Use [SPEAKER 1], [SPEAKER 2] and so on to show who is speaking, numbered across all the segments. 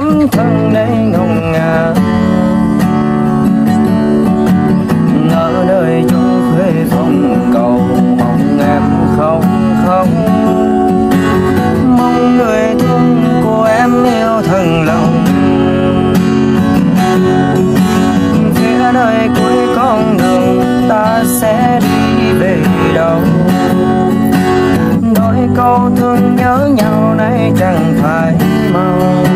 [SPEAKER 1] tấm thân đây ngông ngà. Ở nơi chung quê phòng cầu, mong em không không mong người thương của em yêu thần lòng. Phía nơi cuối con đường ta sẽ đi về đâu. Đôi câu thương nhớ nhau nay chẳng phải mau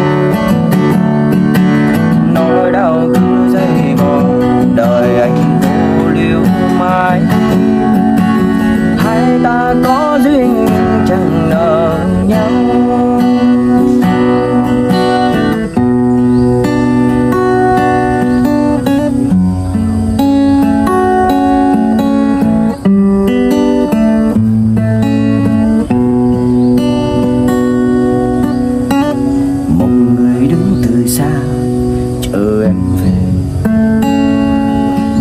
[SPEAKER 1] ở em về.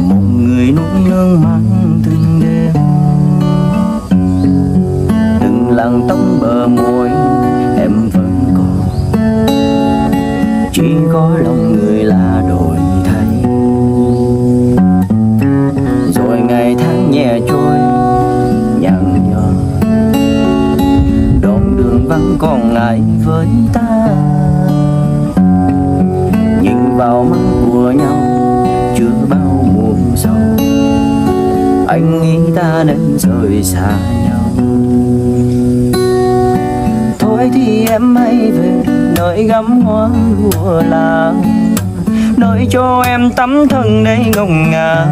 [SPEAKER 1] Một người nuốt nương mang từng đêm. Từng làn tóc bờ môi, em vẫn còn. Chỉ có lòng người là đổi thay. Rồi ngày tháng nhẹ trôi nhàn nhòa. Đoạn đường vắng còn lại với ta. Anh nghĩ ta nên rời xa nhau. Thôi thì em hãy về nơi gắm hoa lụa làng. Nơi cho em tắm thân đây ngông ngà.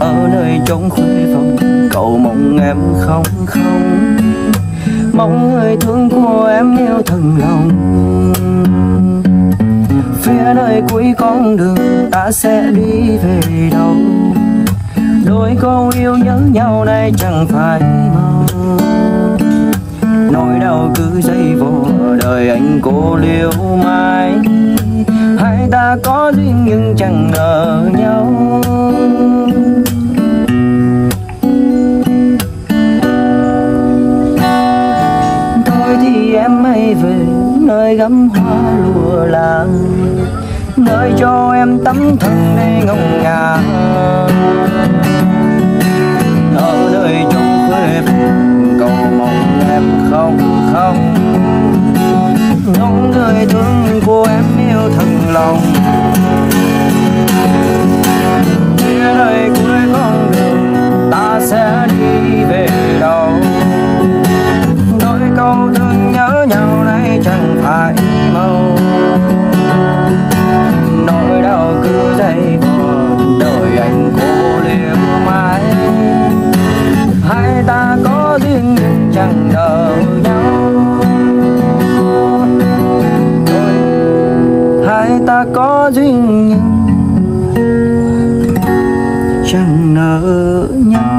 [SPEAKER 1] Ở nơi trống khuê phòng, cầu mong em không không mong người thương của em yêu thần lòng. Phía nơi cuối con đường ta sẽ đi về đâu? Đôi câu yêu nhớ nhau này chẳng phải mong. Nỗi đau cứ dây vô đời anh cô liêu mai hai ta có duyên nhưng chẳng ngờ nhau. Thôi thì em hãy về nơi gắm hoa lụa làng nơi cho em tắm thân đây ngông ngà cô em yêu thật lòng. Phía nơi cuối con đường, ta sẽ đi về đâu? Đôi câu thương nhớ nhau nay chẳng phải màu có duyên nhưng chẳng nợ nhau